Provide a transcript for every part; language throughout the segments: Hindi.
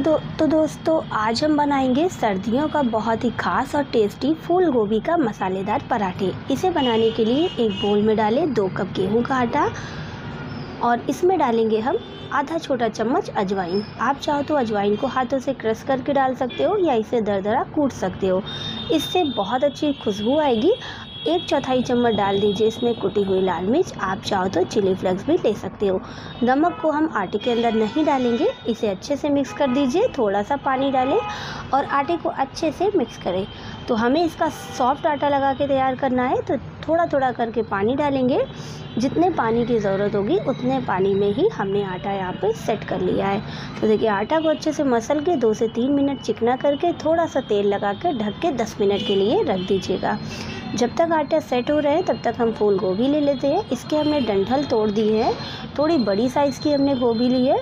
दो तो दोस्तों, आज हम बनाएँगे सर्दियों का बहुत ही खास और टेस्टी फूल गोभी का मसालेदार पराठे। इसे बनाने के लिए एक बोल में डालें दो कप गेहूँ का आटा और इसमें डालेंगे हम आधा छोटा चम्मच अजवाइन। आप चाहो तो अजवाइन को हाथों से क्रश करके डाल सकते हो या इसे दरदरा कूट सकते हो। इससे बहुत अच्छी खुशबू आएगी एक चौथाई चम्मच डाल दीजिए, इसमें कुटी हुई लाल मिर्च। आप चाहो तो चिली फ्लेक्स भी ले सकते हो। नमक को हम आटे के अंदर नहीं डालेंगे, इसे अच्छे से मिक्स कर दीजिए थोड़ा सा पानी डालें और आटे को अच्छे से मिक्स करें। तो हमें इसका सॉफ्ट आटा लगा के तैयार करना है तो थोड़ा थोड़ा करके पानी डालेंगे। जितने पानी की ज़रूरत होगी, उतने पानी में ही हमने आटा यहाँ पे सेट कर लिया है। तो देखिए, आटा को अच्छे से मसल के दो से तीन मिनट चिकना करके थोड़ा सा तेल लगा कर ढक के दस मिनट के लिए रख दीजिएगा। जब तक आटा सेट हो रहा है, तब तक हम फूल गोभी ले लेते हैं। इसके हमने डंठल तोड़ दी है। थोड़ी बड़ी साइज़ की हमने गोभी ली है।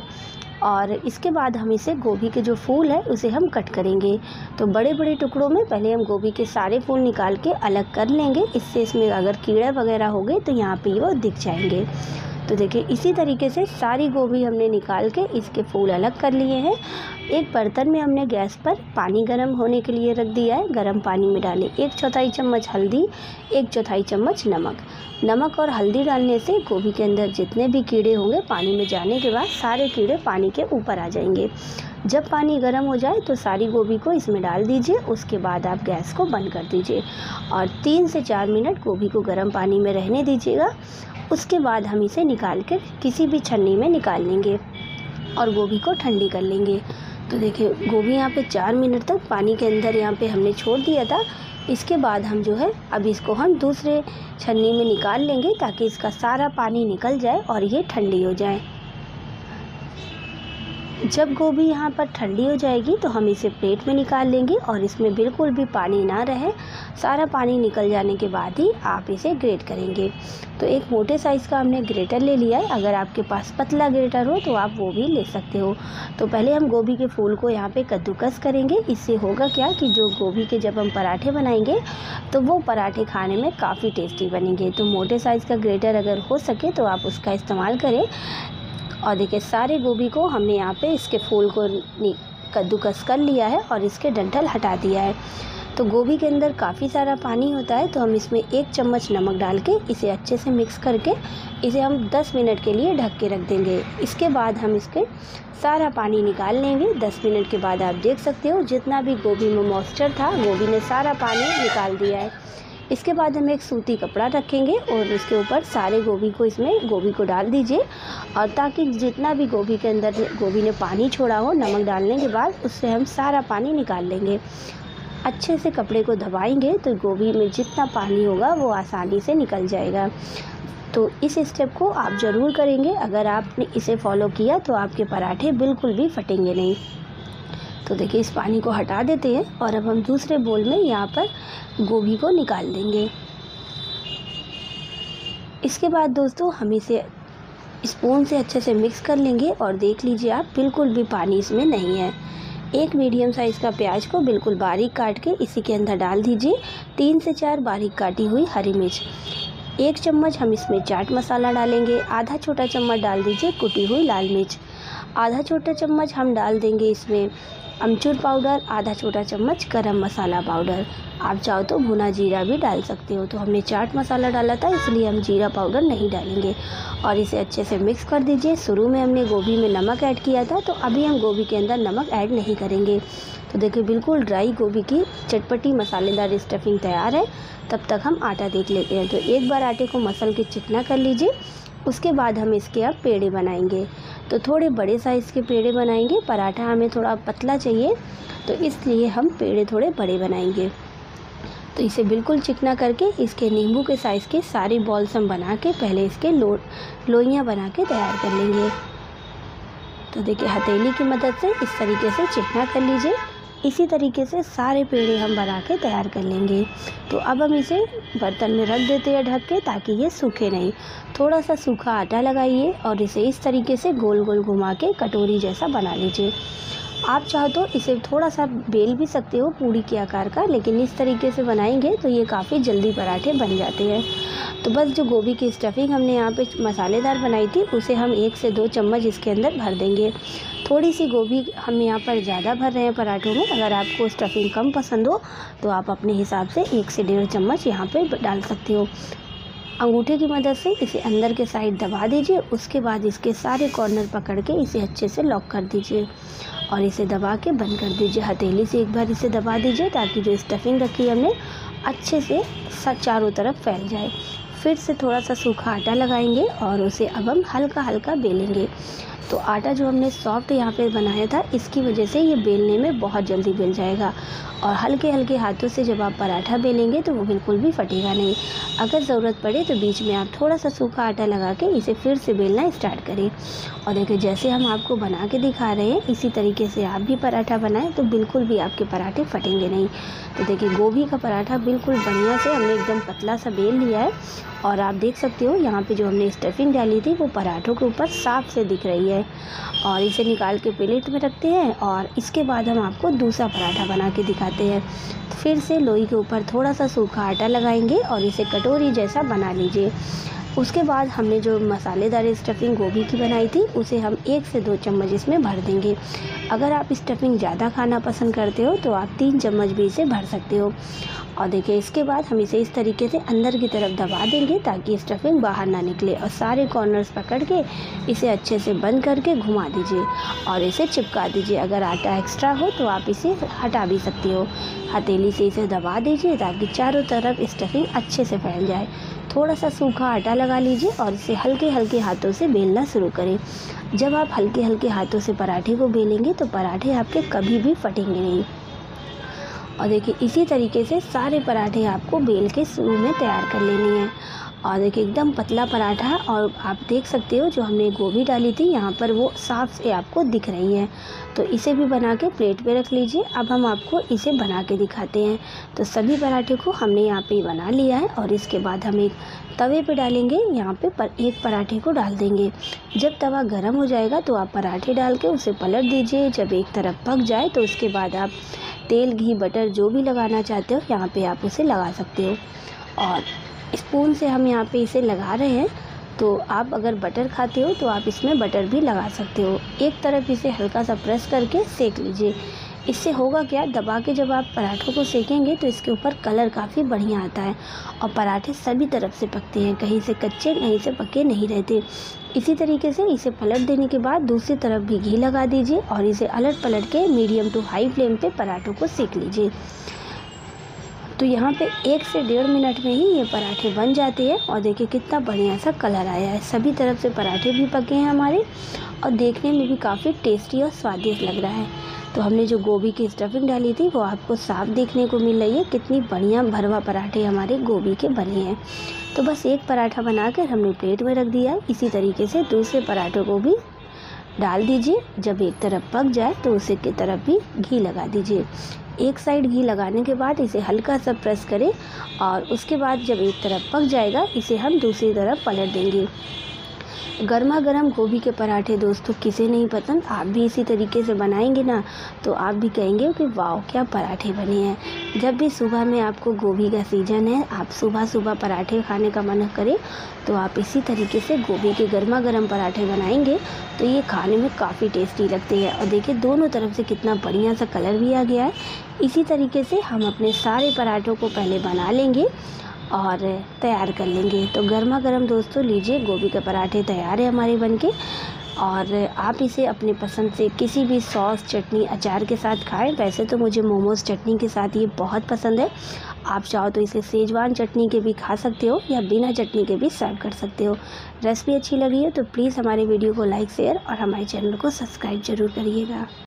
और इसके बाद हम इसे गोभी के जो फूल है, उसे हम कट करेंगे। तो बड़े बड़े टुकड़ों में पहले हम गोभी के सारे फूल निकाल के अलग कर लेंगे। इससे इसमें अगर कीड़े वगैरह हो गए तो यहाँ पे वो दिख जाएँगे। तो देखिए, इसी तरीके से सारी गोभी हमने निकाल के इसके फूल अलग कर लिए हैं। एक बर्तन में हमने गैस पर पानी गर्म होने के लिए रख दिया है। गर्म पानी में डालें एक चौथाई चम्मच हल्दी, एक चौथाई चम्मच नमक। नमक और हल्दी डालने से गोभी के अंदर जितने भी कीड़े होंगे, पानी में जाने के बाद सारे कीड़े पानी के ऊपर आ जाएँगे। जब पानी गर्म हो जाए तो सारी गोभी को इसमें डाल दीजिए, उसके बाद आप गैस को बंद कर दीजिए। और तीन से चार मिनट गोभी को गर्म पानी में रहने दीजिएगा। उसके बाद हम इसे निकाल कर किसी भी छन्नी में निकाल लेंगे और गोभी को ठंडी कर लेंगे। तो देखिए, गोभी यहाँ पे चार मिनट तक पानी के अंदर यहाँ पे हमने छोड़ दिया था। इसके बाद हम जो है, अब इसको हम दूसरे छन्नी में निकाल लेंगे ताकि इसका सारा पानी निकल जाए और ये ठंडी हो जाए। जब गोभी यहाँ पर ठंडी हो जाएगी तो हम इसे प्लेट में निकाल लेंगे और इसमें बिल्कुल भी पानी ना रहे। सारा पानी निकल जाने के बाद ही आप इसे ग्रेट करेंगे। तो एक मोटे साइज़ का हमने ग्रेटर ले लिया है। अगर आपके पास पतला ग्रेटर हो तो आप वो भी ले सकते हो। तो पहले हम गोभी के फूल को यहाँ पे कद्दूकस करेंगे। इससे होगा क्या कि जो गोभी के जब हम पराठे बनाएँगे तो वो पराठे खाने में काफ़ी टेस्टी बनेंगे। तो मोटे साइज़ का ग्रेटर अगर हो सके तो आप उसका इस्तेमाल करें। और देखिए सारे गोभी को हमने यहाँ पे इसके फूल को कद्दूकस कर लिया है और इसके डंठल हटा दिया है। तो गोभी के अंदर काफ़ी सारा पानी होता है तो हम इसमें एक चम्मच नमक डाल के इसे अच्छे से मिक्स करके इसे हम 10 मिनट के लिए ढक के रख देंगे। इसके बाद हम इसके सारा पानी निकाल लेंगे। 10 मिनट के बाद आप देख सकते हो, जितना भी गोभी में मॉइस्चर था, गोभी ने सारा पानी निकाल दिया है। इसके बाद हम एक सूती कपड़ा रखेंगे और उसके ऊपर सारे गोभी को इसमें, गोभी को डाल दीजिए। और ताकि जितना भी गोभी के अंदर, गोभी ने पानी छोड़ा हो, नमक डालने के बाद उससे हम सारा पानी निकाल लेंगे। अच्छे से कपड़े को दबाएँगे तो गोभी में जितना पानी होगा वो आसानी से निकल जाएगा। तो इस स्टेप को आप ज़रूर करेंगे। अगर आपने इसे फॉलो किया तो आपके पराठे बिल्कुल भी फटेंगे नहीं। तो देखिए, इस पानी को हटा देते हैं और अब हम दूसरे बोल में यहाँ पर गोभी को निकाल देंगे। इसके बाद दोस्तों, हम इसे स्पून से अच्छे से मिक्स कर लेंगे और देख लीजिए आप, बिल्कुल भी पानी इसमें नहीं है। एक मीडियम साइज़ का प्याज को बिल्कुल बारीक काट के इसी के अंदर डाल दीजिए। तीन से चार बारीक काटी हुई हरी मिर्च। एक चम्मच हम इसमें चाट मसाला डालेंगे। आधा छोटा चम्मच डाल दीजिए कुटी हुई लाल मिर्च। आधा छोटा चम्मच हम डाल देंगे इसमें अमचूर पाउडर, आधा छोटा चम्मच गरम मसाला पाउडर। आप चाहो तो भुना जीरा भी डाल सकते हो। तो हमने चाट मसाला डाला था, इसलिए हम जीरा पाउडर नहीं डालेंगे। और इसे अच्छे से मिक्स कर दीजिए। शुरू में हमने गोभी में नमक ऐड किया था तो अभी हम गोभी के अंदर नमक ऐड नहीं करेंगे। तो देखिए, बिल्कुल ड्राई गोभी की चटपटी मसालेदार स्टफिंग तैयार है। तब तक हम आटा देख लेते हैं। तो एक बार आटे को मसल के चिकना कर लीजिए। उसके बाद हम इसके अब पेड़े बनाएँगे। तो थोड़े बड़े साइज़ के पेड़े बनाएँगे, पराठा हमें थोड़ा पतला चाहिए तो इसलिए हम पेड़े थोड़े बड़े बनाएँगे। तो इसे बिल्कुल चिकना करके, इसके नींबू के साइज़ के सारे बॉल्स हम बना के, पहले इसके लो, लोइयाँ बना के तैयार कर लेंगे। तो देखिए, हथेली की मदद से इस तरीके से चिकना कर लीजिए। इसी तरीके से सारे पेड़े हम बना के तैयार कर लेंगे। तो अब हम इसे बर्तन में रख देते हैं ढक के ताकि ये सूखे नहीं। थोड़ा सा सूखा आटा लगाइए और इसे इस तरीके से गोल गोल घुमा के कटोरी जैसा बना लीजिए। आप चाहो तो इसे थोड़ा सा बेल भी सकते हो पूड़ी के आकार का, लेकिन इस तरीके से बनाएँगे तो ये काफ़ी जल्दी पराठे बन जाते हैं। तो बस जो गोभी की स्टफिंग हमने यहाँ पे मसालेदार बनाई थी, उसे हम एक से दो चम्मच इसके अंदर भर देंगे। थोड़ी सी गोभी हम यहाँ पर ज़्यादा भर रहे हैं पराठों में। अगर आपको स्टफिंग कम पसंद हो तो आप अपने हिसाब से एक से डेढ़ चम्मच यहाँ पर डाल सकते हो। अंगूठे की मदद से इसे अंदर के साइड दबा दीजिए, उसके बाद इसके सारे कॉर्नर पकड़ के इसे अच्छे से लॉक कर दीजिए और इसे दबा के बंद कर दीजिए। हथेली से एक बार इसे दबा दीजिए ताकि जो स्टफिंग रखी है हमने, अच्छे से चारों तरफ़ फैल जाए। फिर से थोड़ा सा सूखा आटा लगाएँगे और उसे अब हम हल्का हल्का बेलेंगे। तो आटा जो हमने सॉफ्ट यहाँ पे बनाया था, इसकी वजह से ये बेलने में बहुत जल्दी बेल जाएगा। और हल्के हल्के हाथों से जब आप पराठा बेलेंगे तो वो बिल्कुल भी फटेगा नहीं। अगर ज़रूरत पड़े तो बीच में आप थोड़ा सा सूखा आटा लगा के इसे फिर से बेलना स्टार्ट करें। और देखिए, जैसे हम आपको बना के दिखा रहे हैं, इसी तरीके से आप भी पराठा बनाएँ तो बिल्कुल भी आपके पराठे फटेंगे नहीं। तो देखिए, गोभी का पराठा बिल्कुल बढ़िया से हमने एकदम पतला सा बेल लिया है। और आप देख सकते हो, यहाँ पर जो हमने स्टफिंग डाली थी, वो पराठों के ऊपर साफ़ से दिख रही है। और इसे निकाल के प्लेट में रखते हैं और इसके बाद हम आपको दूसरा पराठा बना के दिखाते हैं। तो फिर से लोई के ऊपर थोड़ा सा सूखा आटा लगाएँगे और इसे कटोरी जैसा बना लीजिए। उसके बाद हमने जो मसालेदार स्टफिंग गोभी की बनाई थी, उसे हम एक से दो चम्मच इसमें भर देंगे। अगर आप स्टफिंग ज़्यादा खाना पसंद करते हो तो आप तीन चम्मच भी इसे भर सकते हो। और देखिए, इसके बाद हम इसे इस तरीके से अंदर की तरफ़ दबा देंगे ताकि स्टफिंग बाहर ना निकले और सारे कॉर्नर्स पकड़ के इसे अच्छे से बंद करके घुमा दीजिए और इसे चिपका दीजिए। अगर आटा एक्स्ट्रा हो तो आप इसे हटा भी सकते हो। हथेली से इसे दबा दीजिए ताकि चारों तरफ़ स्टफिंग अच्छे से फैल जाए। थोड़ा सा सूखा आटा लगा लीजिए और इसे हल्के हल्के हाथों से बेलना शुरू करें। जब आप हल्के हल्के हाथों से पराठे को बेलेंगे तो पराठे आपके कभी भी फटेंगे नहीं। और देखिए, इसी तरीके से सारे पराठे आपको बेल के शुरू में तैयार कर लेनी है। और देखिए, एकदम पतला पराठा और आप देख सकते हो जो हमने गोभी डाली थी, यहाँ पर वो साफ़ से आपको दिख रही है। तो इसे भी बना के प्लेट पे रख लीजिए। अब हम आपको इसे बना के दिखाते हैं। तो सभी पराठे को हमने यहाँ पे बना लिया है और इसके बाद हम एक तवे पे डालेंगे। यहाँ पे पर एक पराठे को डाल देंगे। जब तवा गर्म हो जाएगा तो आप पराठे डाल के उसे पलट दीजिए। जब एक तरफ़ पक जाए तो उसके बाद आप तेल, घी, बटर जो भी लगाना चाहते हो, यहाँ पे आप उसे लगा सकते हो। और स्पून से हम यहाँ पे इसे लगा रहे हैं तो आप अगर बटर खाते हो तो आप इसमें बटर भी लगा सकते हो। एक तरफ़ इसे हल्का सा प्रेस करके सेक लीजिए। इससे होगा क्या? दबा के जब आप पराठों को सेकेंगे तो इसके ऊपर कलर काफ़ी बढ़िया आता है और पराठे सभी तरफ़ से पकते हैं, कहीं से कच्चे, कहीं से पके नहीं रहते। इसी तरीके से इसे पलट देने के बाद दूसरी तरफ़ भी घी लगा दीजिए और इसे अलट पलट के मीडियम टू हाई फ्लेम पे पराठों को सेक लीजिए। तो यहाँ पे एक से डेढ़ मिनट में ही ये पराठे बन जाते हैं और देखिए कितना बढ़िया सा कलर आया है। सभी तरफ़ से पराठे भी पके हैं हमारे और देखने में भी काफ़ी टेस्टी और स्वादिष्ट लग रहा है। तो हमने जो गोभी की स्टफिंग डाली थी, वो आपको साफ़ देखने को मिल रही है। कितनी बढ़िया भरवा पराठे हमारे गोभी के बने हैं। तो बस एक पराठा बनाकर हमने प्लेट में रख दिया। इसी तरीके से दूसरे पराठों को भी डाल दीजिए। जब एक तरफ़ पक जाए तो उसे की तरफ़ भी घी लगा दीजिए। एक साइड घी लगाने के बाद इसे हल्का सा प्रेस करें और उसके बाद जब एक तरफ़ पक जाएगा, इसे हम दूसरी तरफ़ पलट देंगे। गर्मा गर्म गोभी के पराठे, दोस्तों, किसे नहीं पसंद? आप भी इसी तरीके से बनाएँगे ना तो आप भी कहेंगे कि वाह, क्या पराठे बने हैं। जब भी सुबह में आपको गोभी का सीज़न है, आप सुबह सुबह पराठे खाने का मन करे तो आप इसी तरीके से गोभी के गर्मा गर्म पराठे बनाएँगे तो ये खाने में काफ़ी टेस्टी लगते हैं। और देखिए, दोनों तरफ़ से कितना बढ़िया सा कलर भी आ गया है। इसी तरीके से हम अपने सारे पराठों को पहले बना लेंगे। और तैयार कर लेंगे। तो गर्मा गर्म दोस्तों लीजिए, गोभी के पराठे तैयार है हमारे बन के और आप इसे अपने पसंद से किसी भी सॉस, चटनी, अचार के साथ खाएँ। वैसे तो मुझे मोमोज़ चटनी के साथ ये बहुत पसंद है। आप चाहो तो इसे सेजवान चटनी के भी खा सकते हो या बिना चटनी के भी सर्व कर सकते हो। रेसिपी अच्छी लगी है तो प्लीज़ हमारे वीडियो को लाइक, शेयर और हमारे चैनल को सब्सक्राइब ज़रूर करिएगा।